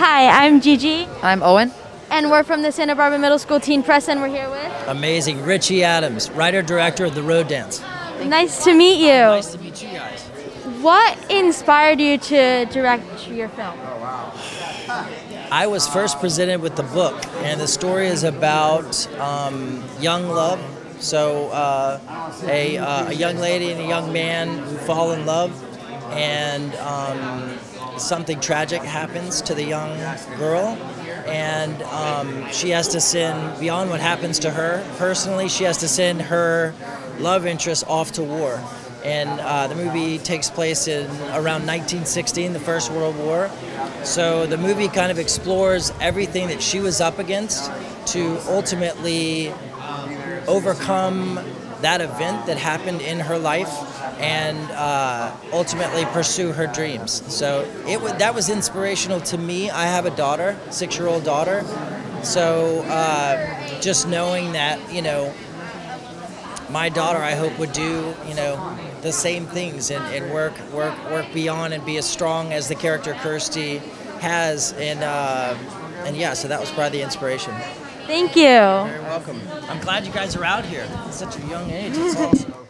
Hi, I'm Gigi, I'm Owen. and we're from the Santa Barbara Middle School Teen Press, and we're here with. Amazing. Richie Adams, writer director of The Road Dance. Nice to meet you. Nice to meet you guys. What inspired you to direct your film? Oh, wow. I was first presented with the book, and the story is about um, young love. So, uh, a, uh, a young lady and a young man who fall in love, and um, something tragic happens to the young girl, and um, she has to send, beyond what happens to her personally, she has to send her love interest off to war. And uh, the movie takes place in around 1916, the First World War. So the movie kind of explores everything that she was up against to ultimately overcome that event that happened in her life and uh, ultimately pursue her dreams. So it wa that was inspirational to me. I have a daughter, six-year-old daughter. So uh, just knowing that, you know, my daughter, I hope, would do, you know, the same things and, and work, work, work beyond and be as strong as the character Kirsty has. And uh, and yeah, so that was probably the inspiration. Thank you. You're very welcome. I'm glad you guys are out here at such a young age. It's awesome.